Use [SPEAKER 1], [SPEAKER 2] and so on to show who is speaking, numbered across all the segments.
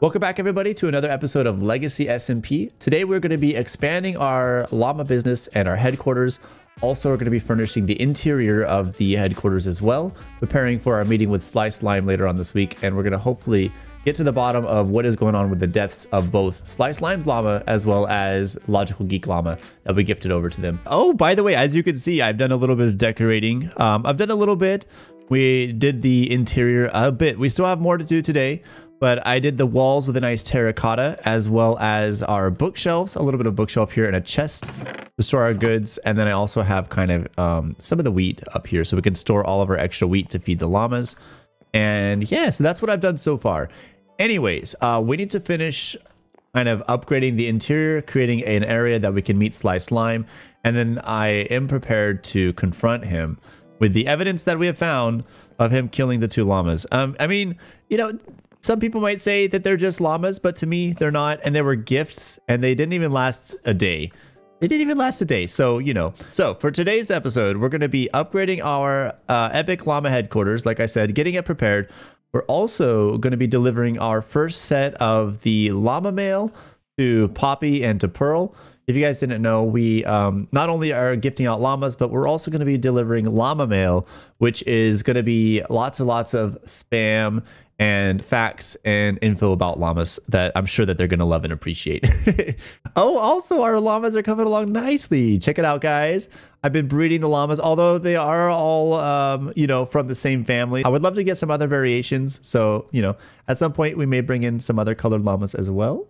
[SPEAKER 1] Welcome back everybody to another episode of Legacy SMP. Today we're going to be expanding our llama business and our headquarters. Also, we're going to be furnishing the interior of the headquarters as well, preparing for our meeting with Sly Lime later on this week, and we're going to hopefully get to the bottom of what is going on with the deaths of both slicedlime's llama as well as Logical Geek llama that we gifted over to them. Oh, by the way, as you can see, I've done a little bit of decorating. Um, I've done a little bit. We did the interior a bit. We still have more to do today but I did the walls with a nice terracotta as well as our bookshelves, a little bit of bookshelf here and a chest to store our goods. And then I also have kind of um, some of the wheat up here so we can store all of our extra wheat to feed the llamas. And yeah, so that's what I've done so far. Anyways, uh, we need to finish kind of upgrading the interior, creating an area that we can meet Sly Lime. And then I am prepared to confront him with the evidence that we have found of him killing the two llamas. Um, I mean, you know, some people might say that they're just llamas, but to me, they're not. And they were gifts and they didn't even last a day. They didn't even last a day. So, you know. So, for today's episode, we're going to be upgrading our uh, Epic Llama headquarters. Like I said, getting it prepared. We're also going to be delivering our first set of the llama mail to Poppy and to Pearl. If you guys didn't know, we um, not only are gifting out llamas, but we're also going to be delivering llama mail, which is going to be lots and lots of spam and facts and info about llamas that I'm sure that they're going to love and appreciate. oh, also our llamas are coming along nicely. Check it out, guys. I've been breeding the llamas, although they are all, um, you know, from the same family. I would love to get some other variations. So, you know, at some point we may bring in some other colored llamas as well.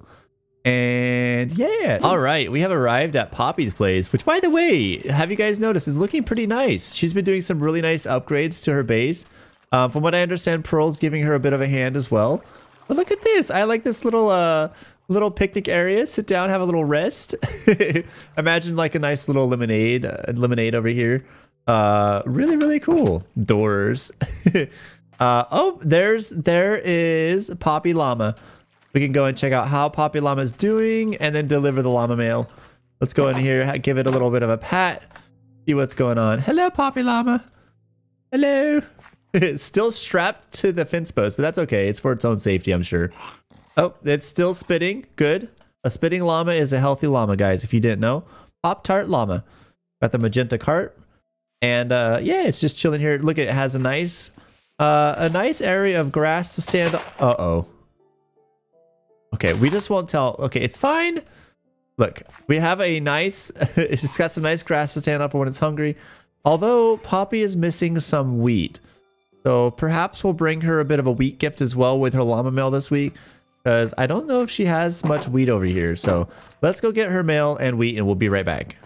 [SPEAKER 1] And yeah, all right, we have arrived at Poppy's place, which by the way, have you guys noticed is looking pretty nice. She's been doing some really nice upgrades to her base. Um, from what I understand, Pearl's giving her a bit of a hand as well. But look at this. I like this little uh little picnic area. Sit down, have a little rest. Imagine like a nice little lemonade, uh, lemonade over here. Uh, really, really cool. Doors. uh, oh, there's there is Poppy Llama. We can go and check out how Poppy Llama is doing and then deliver the llama mail. Let's go in here, give it a little bit of a pat, see what's going on. Hello, Poppy Llama. Hello. It's still strapped to the fence post, but that's okay. It's for its own safety, I'm sure. Oh, it's still spitting. Good. A spitting llama is a healthy llama, guys, if you didn't know. Pop Tart llama. Got the magenta cart. And uh, yeah, it's just chilling here. Look, it has a nice uh, a nice area of grass to stand Uh-oh. Okay, we just won't tell. Okay, it's fine. Look, we have a nice... it's got some nice grass to stand up when it's hungry. Although Poppy is missing some wheat. So perhaps we'll bring her a bit of a wheat gift as well with her llama mail this week. Because I don't know if she has much wheat over here. So let's go get her mail and wheat and we'll be right back.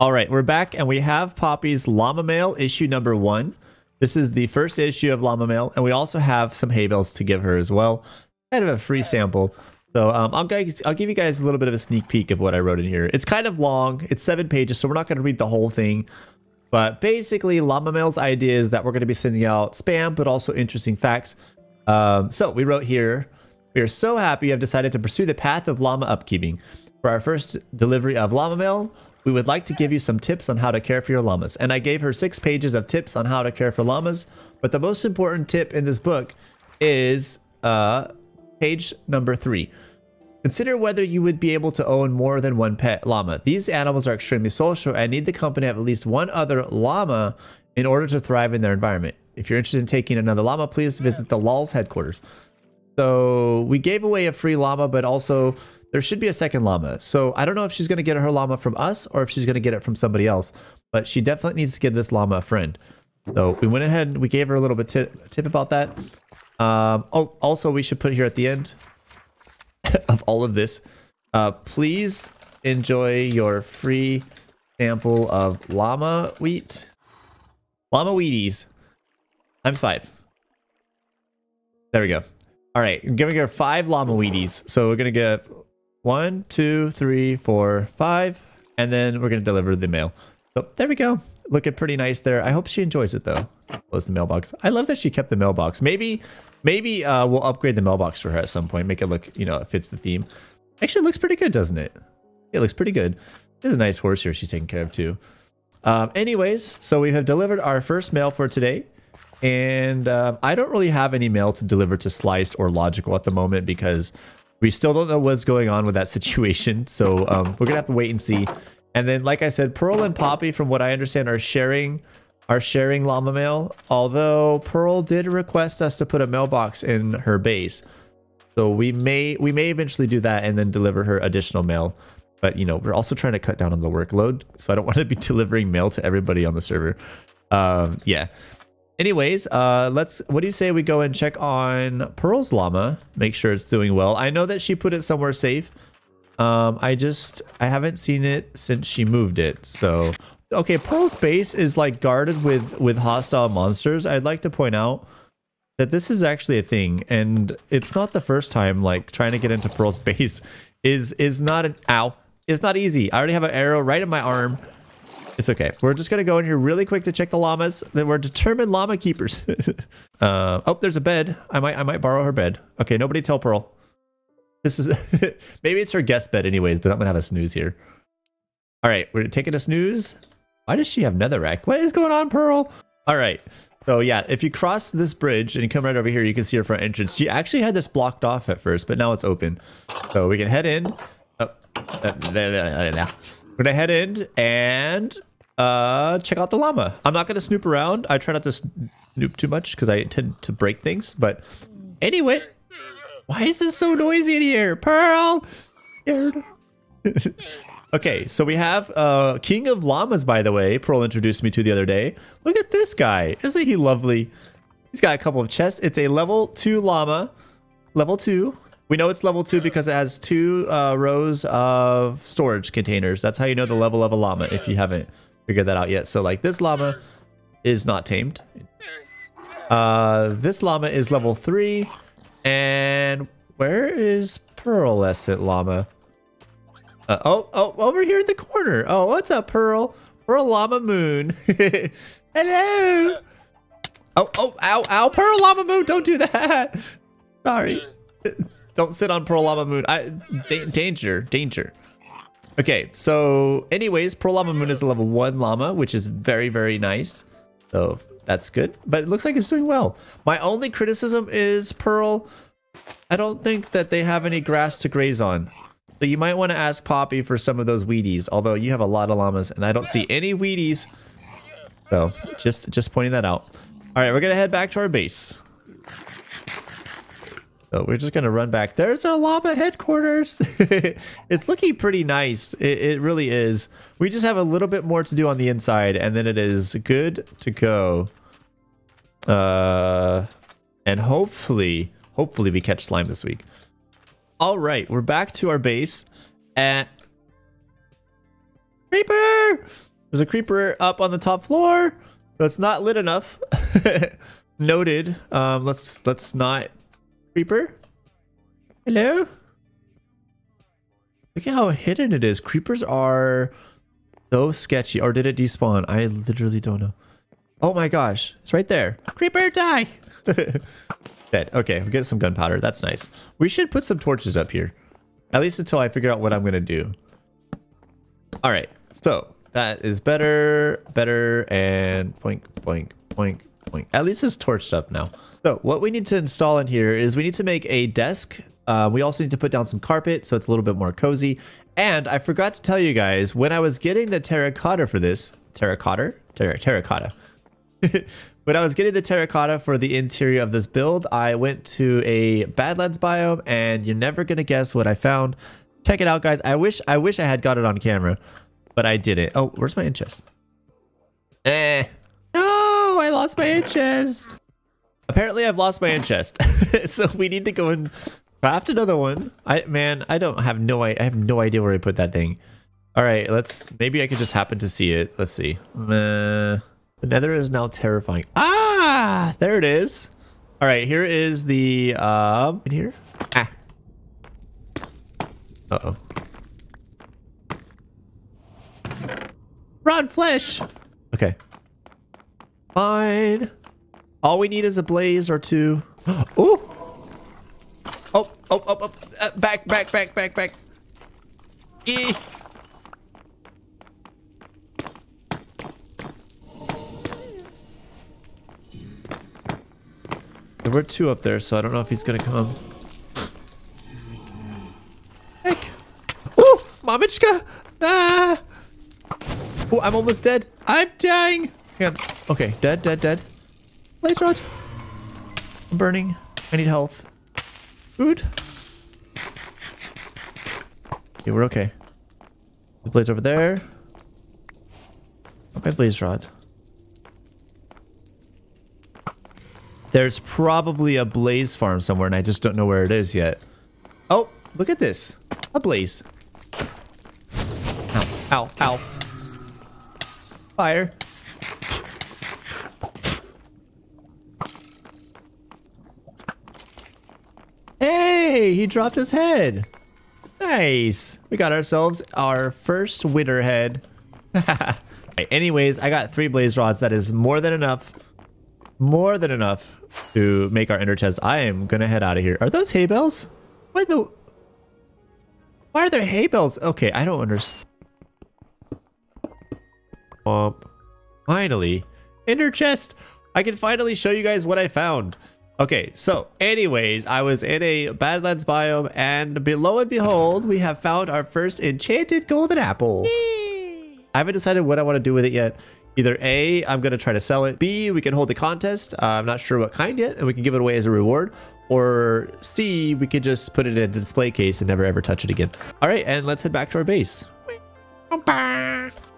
[SPEAKER 1] All right, we're back and we have Poppy's llama mail issue number one. This is the first issue of llama mail. And we also have some hay bales to give her as well. Kind of a free sample. So um, I'll, I'll give you guys a little bit of a sneak peek of what I wrote in here. It's kind of long. It's seven pages, so we're not going to read the whole thing. But basically, Llama Mail's idea is that we're going to be sending out spam, but also interesting facts. Um, so we wrote here, we are so happy you have decided to pursue the path of llama upkeeping. For our first delivery of Llama Mail, we would like to give you some tips on how to care for your llamas. And I gave her six pages of tips on how to care for llamas. But the most important tip in this book is uh, page number three. Consider whether you would be able to own more than one pet llama. These animals are extremely social and need the company of at least one other llama in order to thrive in their environment. If you're interested in taking another llama, please visit the LOL's headquarters. So we gave away a free llama, but also there should be a second llama. So I don't know if she's going to get her llama from us or if she's going to get it from somebody else, but she definitely needs to give this llama a friend. So we went ahead and we gave her a little bit tip about that. Um, oh, also we should put here at the end of all of this. Uh, please enjoy your free sample of llama wheat. Llama Wheaties. Times five. There we go. All right, I'm gonna five llama Wheaties. So we're gonna get one, two, three, four, five, and then we're gonna deliver the mail. So there we go. Looking pretty nice there. I hope she enjoys it though. Close the mailbox. I love that she kept the mailbox. Maybe Maybe uh, we'll upgrade the mailbox for her at some point. Make it look, you know, it fits the theme. Actually, looks pretty good, doesn't it? It looks pretty good. There's a nice horse here she's taking care of too. Um, anyways, so we have delivered our first mail for today. And um, I don't really have any mail to deliver to Sliced or Logical at the moment because we still don't know what's going on with that situation. So um, we're gonna have to wait and see. And then, like I said, Pearl and Poppy, from what I understand, are sharing are sharing llama mail. Although Pearl did request us to put a mailbox in her base, so we may we may eventually do that and then deliver her additional mail. But you know, we're also trying to cut down on the workload, so I don't want to be delivering mail to everybody on the server. Um, yeah. Anyways, uh, let's. What do you say we go and check on Pearl's llama? Make sure it's doing well. I know that she put it somewhere safe. Um, I just I haven't seen it since she moved it. So okay, Pearl's base is like guarded with with hostile monsters. I'd like to point out that this is actually a thing, and it's not the first time. Like trying to get into Pearl's base is is not an ow. It's not easy. I already have an arrow right in my arm. It's okay. We're just gonna go in here really quick to check the llamas. Then we're determined llama keepers. uh, oh, there's a bed. I might I might borrow her bed. Okay, nobody tell Pearl. This is maybe it's her guest bed anyways, but I'm gonna have a snooze here. All right, we're taking a snooze. Why does she have netherrack? What is going on, Pearl? All right. So yeah, if you cross this bridge and you come right over here, you can see her front entrance. She actually had this blocked off at first, but now it's open. So we can head in. Oh, uh, we're gonna head in and uh, check out the llama. I'm not gonna snoop around. I try not to snoop too much because I tend to break things. But anyway, why is this so noisy in here? Pearl! okay, so we have uh, King of Llamas, by the way. Pearl introduced me to the other day. Look at this guy. Isn't he lovely? He's got a couple of chests. It's a level 2 llama. Level 2. We know it's level 2 because it has two uh, rows of storage containers. That's how you know the level of a llama if you haven't figured that out yet. So like this llama is not tamed. Uh, this llama is level 3. And where is Pearlescent Llama? Uh, oh, oh, over here in the corner. Oh, what's up, Pearl? Pearl Llama Moon. Hello. Oh, oh, ow, ow, Pearl Llama Moon, don't do that. Sorry. don't sit on Pearl Llama Moon. I, da danger, danger. Okay, so anyways, Pearl Llama Moon is a level 1 llama, which is very, very nice. So that's good. But it looks like it's doing well. My only criticism is Pearl. I don't think that they have any grass to graze on. So you might want to ask Poppy for some of those Wheaties. Although you have a lot of llamas and I don't see any Wheaties. So just, just pointing that out. All right, we're going to head back to our base. So we're just going to run back. There's our llama headquarters. it's looking pretty nice. It, it, really is. We just have a little bit more to do on the inside, and then it is good to go. Uh, and hopefully, hopefully we catch slime this week. All right, we're back to our base. And creeper! There's a creeper up on the top floor, That's not lit enough. Noted. Um, let's let's not Creeper? Hello? Look at how hidden it is. Creepers are so sketchy. Or did it despawn? I literally don't know. Oh my gosh. It's right there. Creeper, die! Okay, we get some gunpowder. That's nice. We should put some torches up here. At least until I figure out what I'm going to do. Alright, so that is better, better, and poink, poink, poink, poink. At least it's torched up now. So what we need to install in here is we need to make a desk. Uh, we also need to put down some carpet so it's a little bit more cozy. And I forgot to tell you guys, when I was getting the terracotta for this, terracotta? Ter terracotta. when I was getting the terracotta for the interior of this build, I went to a Badlands biome and you're never going to guess what I found. Check it out, guys. I wish I wish I had got it on camera, but I didn't. Oh, where's my chest? Eh. No, I lost my chest. Apparently I've lost my chest. so we need to go and craft another one. I man, I don't have no I, I have no idea where I put that thing. All right, let's maybe I could just happen to see it. Let's see. Uh, the nether is now terrifying. Ah, there it is. All right, here is the uh in here. Ah. Uh-oh. Rod flesh. Okay. Fine. All we need is a blaze or two. Ooh! Oh, oh, oh, oh, uh, back, back, back, back, back. E. we're two up there, so I don't know if he's gonna come. Heck. Ooh, Mamichka! Ah! Oh, I'm almost dead. I'm dying. Hang on. Okay, dead, dead, dead. Blaze rod. I'm burning. I need health. Food. Okay, we're okay. The blaze over there. My blaze rod. There's probably a blaze farm somewhere, and I just don't know where it is yet. Oh, look at this. A blaze. Ow, ow, ow. Fire. Hey, he dropped his head. Nice. We got ourselves our first winter head. Anyways, I got three blaze rods. That is more than enough. More than enough to make our ender chest. I am gonna head out of here. Are those hay bales? Why the? Why are there hay bales? Okay, I don't understand. Um, finally, ender chest. I can finally show you guys what I found. Okay, so anyways, I was in a Badlands biome and below and behold, we have found our first enchanted golden apple. Yay! I haven't decided what I want to do with it yet. Either A, I'm going to try to sell it. B, we can hold the contest. Uh, I'm not sure what kind yet, and we can give it away as a reward. Or C, we could just put it in a display case and never ever touch it again. All right, and let's head back to our base.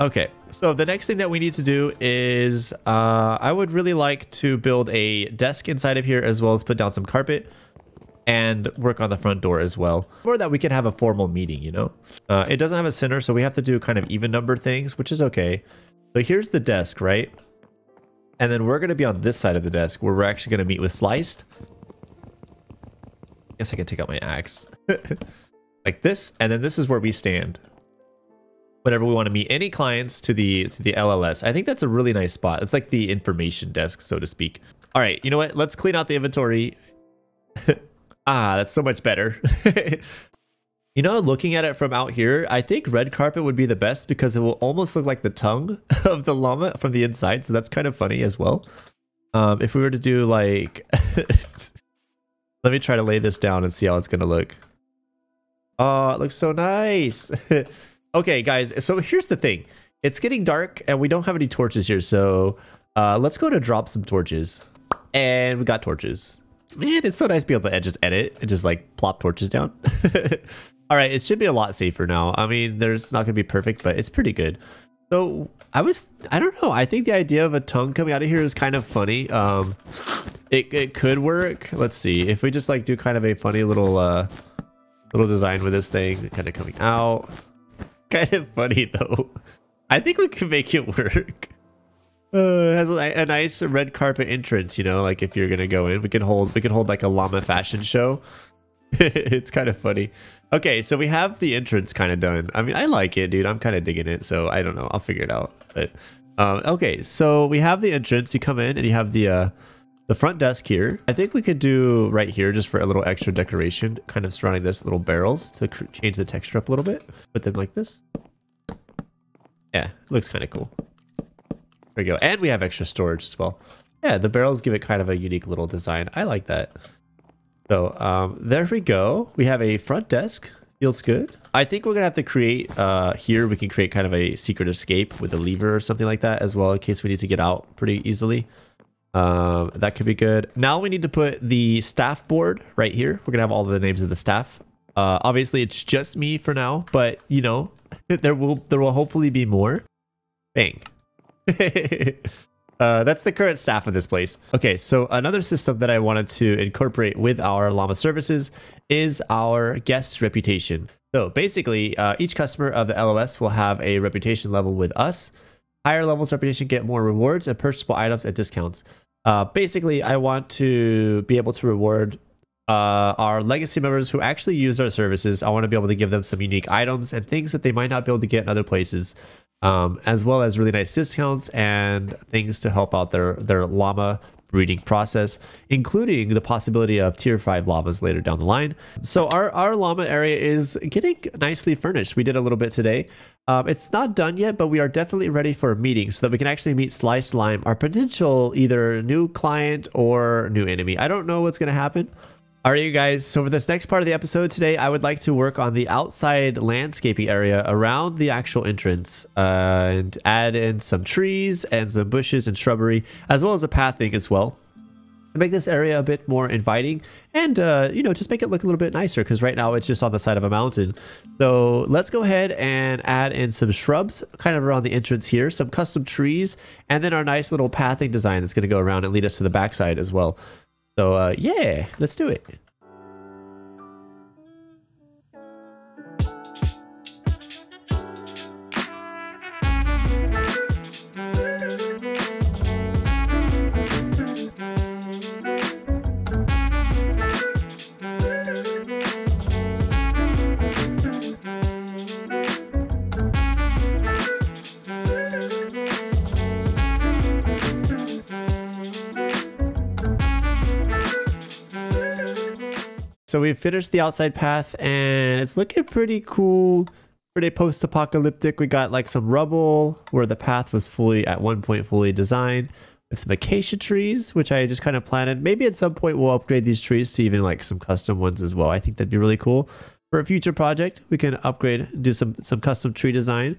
[SPEAKER 1] Okay, so the next thing that we need to do is uh, I would really like to build a desk inside of here as well as put down some carpet and work on the front door as well. Or that we can have a formal meeting, you know? Uh, it doesn't have a center, so we have to do kind of even number things, which is okay. So here's the desk, right? And then we're going to be on this side of the desk where we're actually going to meet with Sliced. I guess I can take out my axe. like this, and then this is where we stand whenever we want to meet any clients to the to the LLS. I think that's a really nice spot. It's like the information desk, so to speak. All right, you know what? Let's clean out the inventory. ah, that's so much better. you know, looking at it from out here, I think red carpet would be the best because it will almost look like the tongue of the llama from the inside. So that's kind of funny as well. Um, if we were to do like, let me try to lay this down and see how it's going to look. Oh, it looks so nice. Okay, guys, so here's the thing. It's getting dark and we don't have any torches here, so uh, let's go to drop some torches. And we got torches. Man, it's so nice to be able to just edit and just like plop torches down. All right, it should be a lot safer now. I mean, there's not going to be perfect, but it's pretty good. So I was, I don't know. I think the idea of a tongue coming out of here is kind of funny. Um, it, it could work. Let's see if we just like do kind of a funny little, uh, little design with this thing kind of coming out. kind of funny though. I think we can make it work. Uh, it has a, a, nice red carpet entrance, you know, like if you're gonna go in, we can hold we can hold like a llama fashion show. it's kind of funny. Okay, so we have the entrance kind of done. I mean, I like it, dude. I'm kind of digging it, so I don't know. I'll figure it out. But um, okay, so we have the entrance. You come in and you have the uh, the front desk here. I think we could do right here just for a little extra decoration, kind of surrounding this little barrels to change the texture up a little bit. Put them like this. Yeah, looks kind of cool. There we go. And we have extra storage as well. Yeah, the barrels give it kind of a unique little design. I like that. So um, there we go. We have a front desk. Feels good. I think we're going to have to create uh, here. We can create kind of a secret escape with a lever or something like that as well in case we need to get out pretty easily. Um, that could be good. Now we need to put the staff board right here. We're gonna have all the names of the staff. Uh, obviously, it's just me for now, but you know, there will there will hopefully be more. Bang. uh, that's the current staff of this place. Okay, so another system that I wanted to incorporate with our Llama services is our guest reputation. So basically, uh, each customer of the LOS will have a reputation level with us. Higher levels reputation get more rewards and purchasable items at discounts. Uh, basically, I want to be able to reward uh, our legacy members who actually use our services. I want to be able to give them some unique items and things that they might not be able to get in other places, um, as well as really nice discounts and things to help out their their llama breeding process, including the possibility of tier 5 llamas later down the line. So our, our llama area is getting nicely furnished. We did a little bit today. Um, it's not done yet, but we are definitely ready for a meeting so that we can actually meet slicedlime, our potential either new client or new enemy. I don't know what's going to happen. All right, you guys. So for this next part of the episode today, I would like to work on the outside landscaping area around the actual entrance uh, and add in some trees and some bushes and shrubbery, as well as a pathing as well. To make this area a bit more inviting and, uh, you know, just make it look a little bit nicer because right now it's just on the side of a mountain. So let's go ahead and add in some shrubs kind of around the entrance here, some custom trees, and then our nice little pathing design that's going to go around and lead us to the backside as well. So uh, yeah, let's do it. So we've finished the outside path and it's looking pretty cool. Pretty post-apocalyptic. We got like some rubble where the path was fully at one point fully designed. We have some acacia trees, which I just kind of planted. Maybe at some point we'll upgrade these trees to even like some custom ones as well. I think that'd be really cool. For a future project, we can upgrade, do some some custom tree design.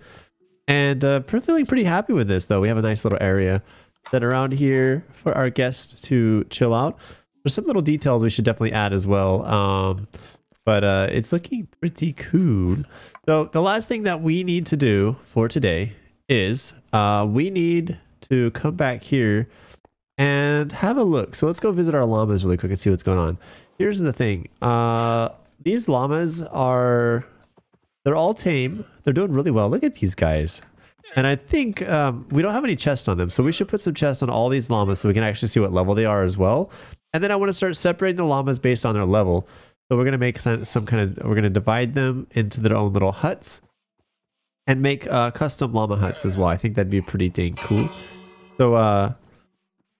[SPEAKER 1] And uh, feeling pretty happy with this though. We have a nice little area set around here for our guests to chill out. There's some little details we should definitely add as well. Um, but uh, it's looking pretty cool. So the last thing that we need to do for today is uh, we need to come back here and have a look. So let's go visit our llamas really quick and see what's going on. Here's the thing. Uh, these llamas are, they're all tame. They're doing really well. Look at these guys. And I think um, we don't have any chests on them, so we should put some chests on all these llamas so we can actually see what level they are as well. And then I want to start separating the llamas based on their level. So we're going to make some, some kind of, we're going to divide them into their own little huts and make uh, custom llama huts as well. I think that'd be pretty dang cool. So, uh,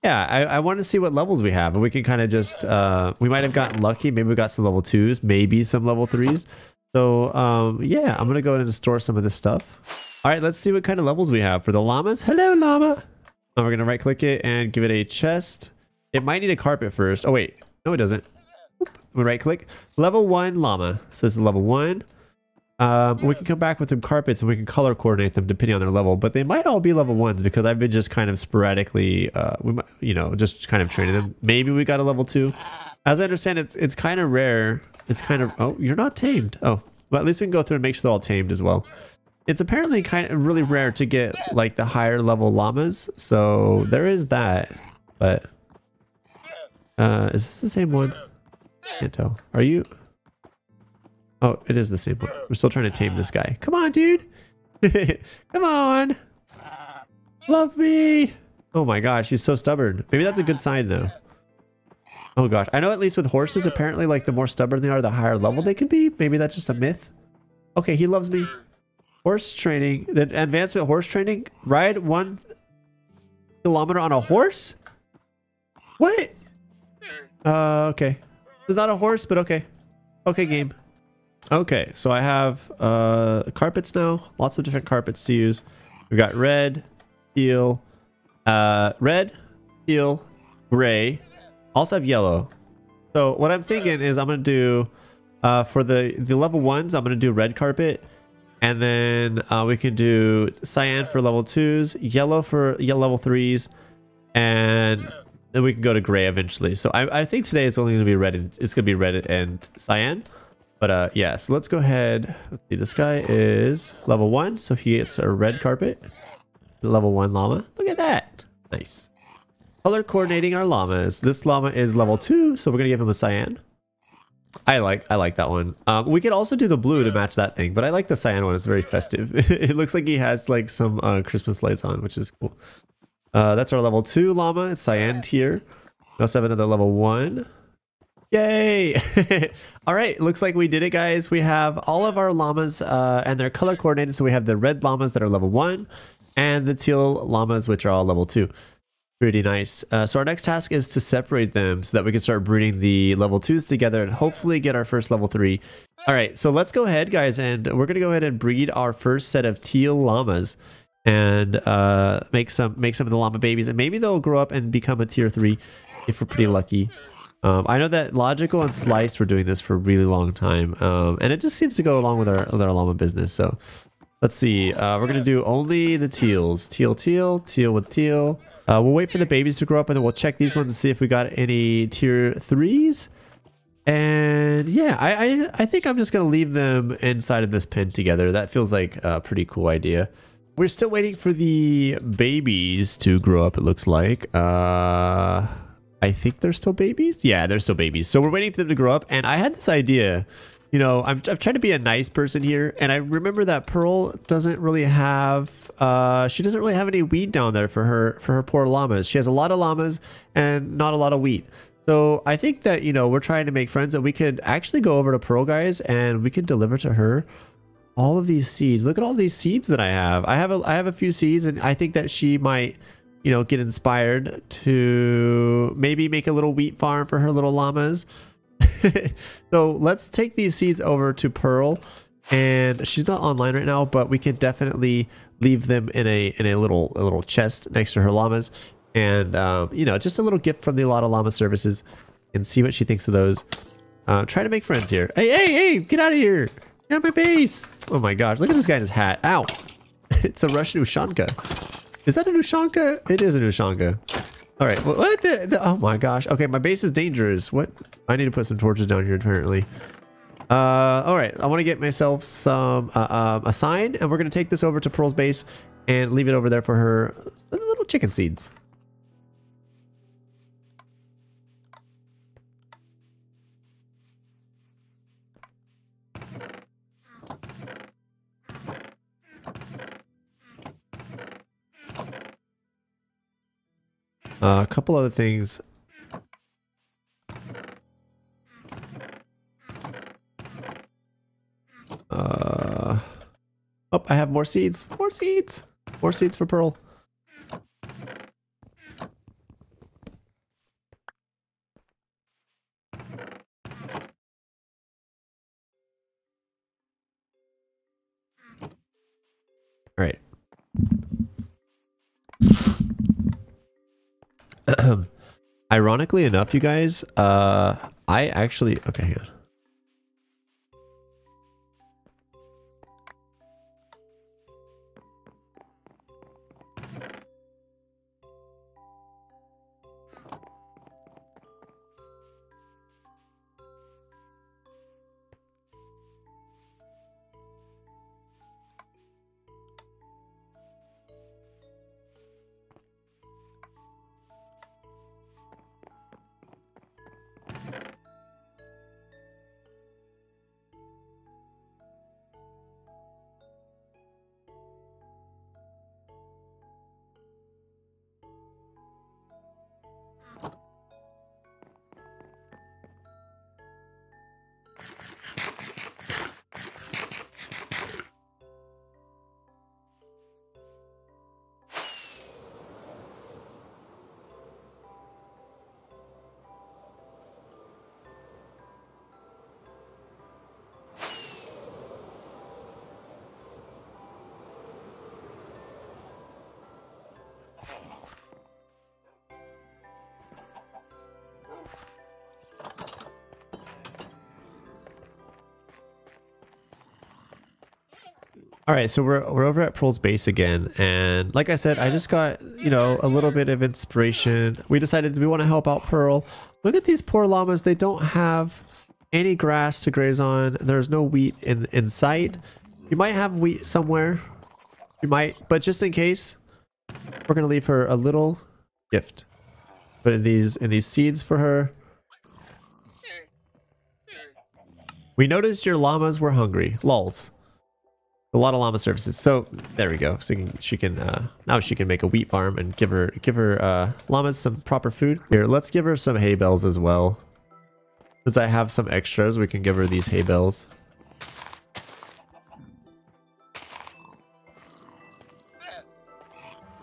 [SPEAKER 1] yeah, I, I want to see what levels we have. And we can kind of just, uh, we might have gotten lucky. Maybe we got some level twos, maybe some level threes. So, um, yeah, I'm going to go ahead and store some of this stuff. All right, let's see what kind of levels we have for the llamas. Hello, llama. And we're going to right click it and give it a chest. It might need a carpet first. Oh, wait. No, it doesn't. Right click. Level 1 llama. So this is level 1. Um, we can come back with some carpets and we can color coordinate them depending on their level, but they might all be level ones because I've been just kind of sporadically, uh, we might, you know, just kind of training them. Maybe we got a level two. As I understand, it's it's kind of rare. It's kind of oh, you're not tamed. Oh, but at least we can go through and make sure they're all tamed as well. It's apparently kind of really rare to get like the higher level llamas, so there is that. But uh, is this the same one? Can't tell. Are you? Oh, it is the same one. We're still trying to tame this guy. Come on, dude. Come on. Love me. Oh my gosh, he's so stubborn. Maybe that's a good sign though. Oh gosh. I know at least with horses, apparently like the more stubborn they are, the higher level they can be. Maybe that's just a myth. Okay, he loves me. Horse training. The advancement horse training. Ride one kilometer on a horse? What? Uh, okay. It's not a horse, but okay. Okay, game. Okay, so I have uh, carpets now. Lots of different carpets to use. We've got red, teal, uh, red, teal, gray. Also have yellow. So what I'm thinking is I'm gonna do uh, for the the level ones. I'm gonna do red carpet, and then uh, we can do cyan for level twos, yellow for yellow level threes, and then we can go to gray eventually. So I, I think today it's only gonna be red. And, it's gonna be red and cyan. But uh, yeah, so let's go ahead. Let's see, this guy is level one, so he gets a red carpet. Level one llama. Look at that. Nice. Color coordinating our llamas. This llama is level two, so we're gonna give him a cyan. I like I like that one. Um, we could also do the blue to match that thing, but I like the cyan one. It's very festive. it looks like he has like some uh, Christmas lights on, which is cool. Uh, that's our level two llama. It's cyan tier. We also have another level one. Yay! all right, looks like we did it, guys. We have all of our llamas uh, and they're color coordinated. So we have the red llamas that are level one and the teal llamas, which are all level two.
[SPEAKER 2] Pretty nice. Uh, so our next task is to separate them so that we can start breeding the level twos together and hopefully get our first level three. All right, so let's go ahead, guys, and we're gonna go ahead and breed our first set of teal llamas and uh, make some make some of the llama babies, and maybe they'll grow up and become a tier three if we're pretty lucky. Um, I know that Logical and Slice were doing this for a really long time, um, and it just seems to go along with our with our llama business. So let's see. Uh, we're gonna do only the teals. Teal, teal, teal with teal. Uh, we'll wait for the babies to grow up, and then we'll check these ones to see if we got any tier threes. And yeah, I, I I think I'm just gonna leave them inside of this pen together. That feels like a pretty cool idea. We're still waiting for the babies to grow up. It looks like. Uh, I think they're still babies. Yeah, they're still babies. So we're waiting for them to grow up. And I had this idea. You know, I'm, I'm trying to be a nice person here, and I remember that Pearl doesn't really have uh, she doesn't really have any wheat down there for her for her poor llamas. She has a lot of llamas and not a lot of wheat. So I think that you know we're trying to make friends that we could actually go over to Pearl guys and we can deliver to her all of these seeds. Look at all these seeds that I have. I have a I have a few seeds and I think that she might you know get inspired to maybe make a little wheat farm for her little llamas. so let's take these seeds over to Pearl and she's not online right now but we can definitely leave them in a in a little a little chest next to her llamas and um, you know just a little gift from the Alana Llama Services and see what she thinks of those. Uh, try to make friends here. Hey, hey, hey, get out of here. Get my base. Oh my gosh, look at this guy in his hat. Ow. it's a Russian Ushanka. Is that a Ushanka? It is a Ushanka. All right, what the, the, oh my gosh. Okay, my base is dangerous. What? I need to put some torches down here apparently. Uh, all right, I want to get myself some uh, um, a sign, and we're gonna take this over to Pearl's base and leave it over there for her little chicken seeds. Uh, a couple other things. Uh, oh, I have more seeds. More seeds. More seeds for Pearl. Ironically enough, you guys, uh, I actually okay. Hang on. All right, so we're we're over at Pearl's base again, and like I said, I just got you know a little bit of inspiration. We decided we want to help out Pearl. Look at these poor llamas; they don't have any grass to graze on. There's no wheat in in sight. You might have wheat somewhere. You might, but just in case, we're gonna leave her a little gift. Put in these in these seeds for her. We noticed your llamas were hungry. Lols a lot of llama services. So there we go. So can, she can uh, now she can make a wheat farm and give her give her uh, llamas some proper food. Here, let's give her some hay bales as well. Since I have some extras, we can give her these hay bales.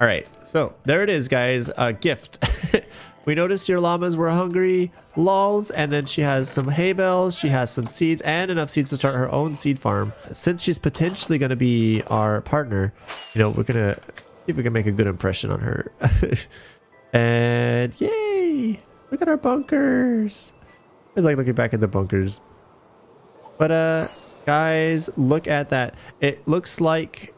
[SPEAKER 2] All right, so there it is, guys. A gift. we noticed your llamas were hungry, lols, and then she has some hay bales, she has some seeds, and enough seeds to start her own seed farm. Since she's potentially going to be our partner, you know, we're to see if we can make a good impression on her. and yay! Look at our bunkers. It's like looking back at the bunkers. But, uh, guys, look at that. It looks like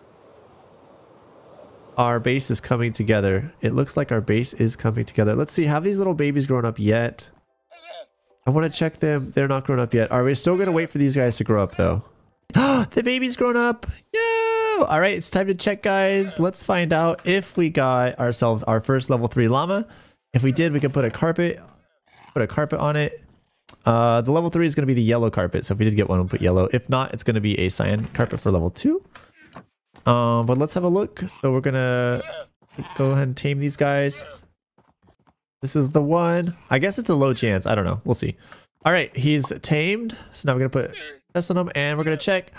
[SPEAKER 2] our base is coming together. It looks like our base is coming together. Let's see. Have these little babies grown up yet? I want to check them. They're not grown up yet. Are we still going to wait for these guys to grow up, though? Oh, the baby's grown up. Yo! All right, it's time to check, guys. Let's find out if we got ourselves our first level 3 llama. If we did, we can put a carpet, put a carpet on it. Uh, the level 3 is going to be the yellow carpet. So if we did get one, we'll put yellow. If not, it's going to be a cyan carpet for level 2. Um, but let's have a look. So we're gonna go ahead and tame these guys. This is the one. I guess it's a low chance. I don't know. We'll see. All right, he's tamed. So now we're gonna put test on him, and we're gonna check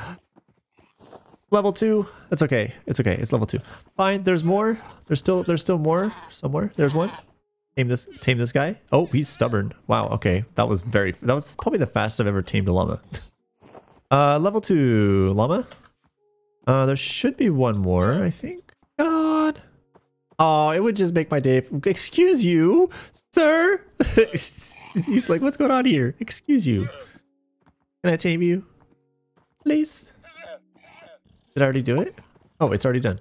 [SPEAKER 2] level two. That's okay. It's okay. It's level two. Fine. There's more. There's still there's still more somewhere. There's one. Tame this tame this guy. Oh, he's stubborn. Wow. Okay, that was very. That was probably the fastest I've ever tamed a llama. uh, level two llama. Uh, there should be one more, I think. God. Oh, it would just make my day. Excuse you, sir. He's like, what's going on here? Excuse you. Can I tame you? Please. Did I already do it? Oh, it's already done.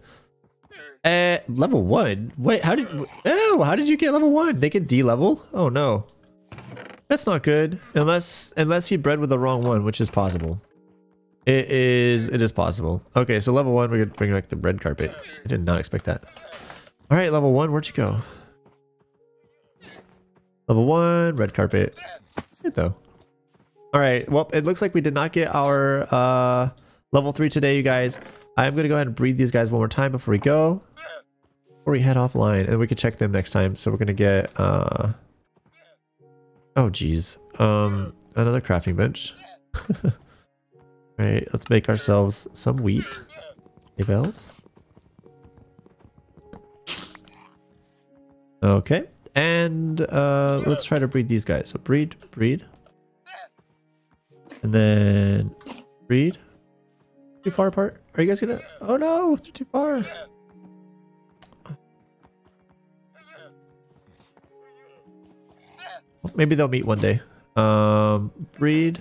[SPEAKER 2] Uh, level one? Wait, how did... Oh, how did you get level one? They can D-level? Oh, no. That's not good. Unless, unless he bred with the wrong one, which is possible. It is it is possible. Okay, so level one, we could bring back the red carpet. I did not expect that. All right, level one, where'd you go? Level one, red carpet. Good though. All right, well, it looks like we did not get our uh, level three today, you guys. I'm gonna go ahead and breed these guys one more time before we go. Before we head offline, and we can check them next time. So we're gonna get uh oh geez. Um another crafting bench. Alright, let's make ourselves some wheat. Hay bells. Okay. And uh, let's try to breed these guys. So breed, breed. And then breed. Too far apart? Are you guys gonna... Oh no, they're too far. Maybe they'll meet one day. Um, breed.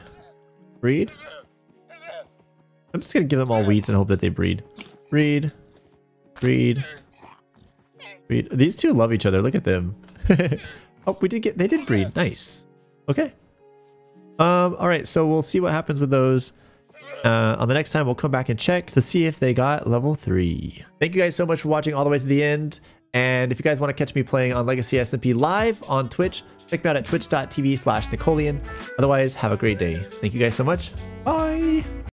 [SPEAKER 2] Breed. I'm just gonna give them all weeds and hope that they breed. Breed. Breed. These two love each other. Look at them. oh, we did get... They did breed. Nice. Okay. Um. All right. So we'll see what happens with those. Uh, on the next time, we'll come back and check to see if they got level 3. Thank you guys so much for watching all the way to the end. And if you guys want to catch me playing on Legacy SMP live on Twitch, check me out at twitch.tv slash Nikolian. Otherwise, have a great day. Thank you guys so much. Bye!